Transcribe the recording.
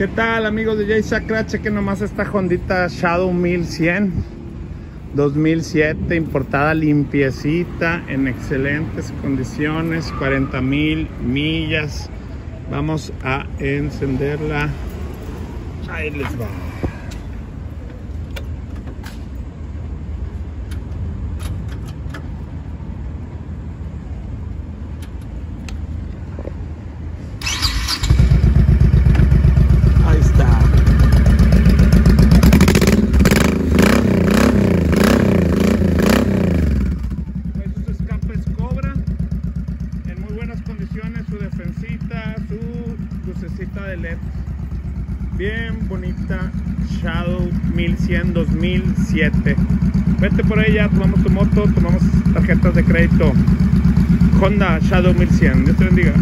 ¿Qué tal amigos de Jay Sacra? Chequen nomás esta Hondita Shadow 1100 2007 importada limpiecita en excelentes condiciones 40 mil millas. Vamos a encenderla. Ahí les su defensita, su lucecita de LED. Bien bonita Shadow 1100 2007. Vete por ella, tomamos tu moto, tomamos tarjetas de crédito. Honda Shadow 1100. Dios te bendiga.